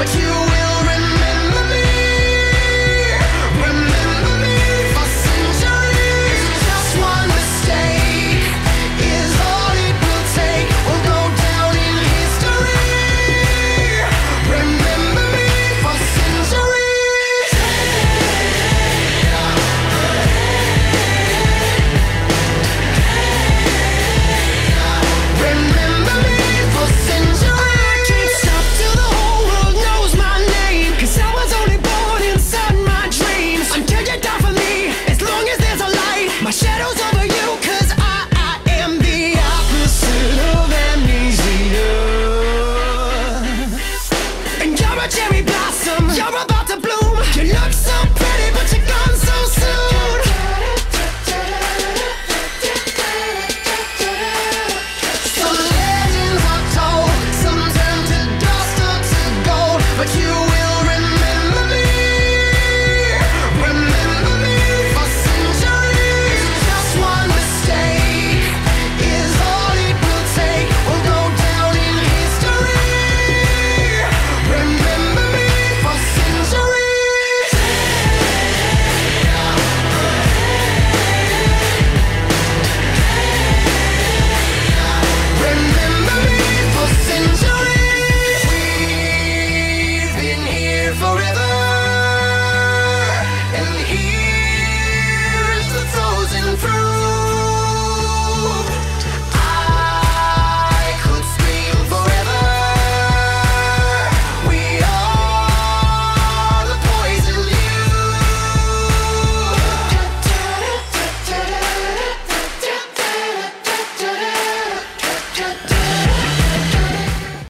but you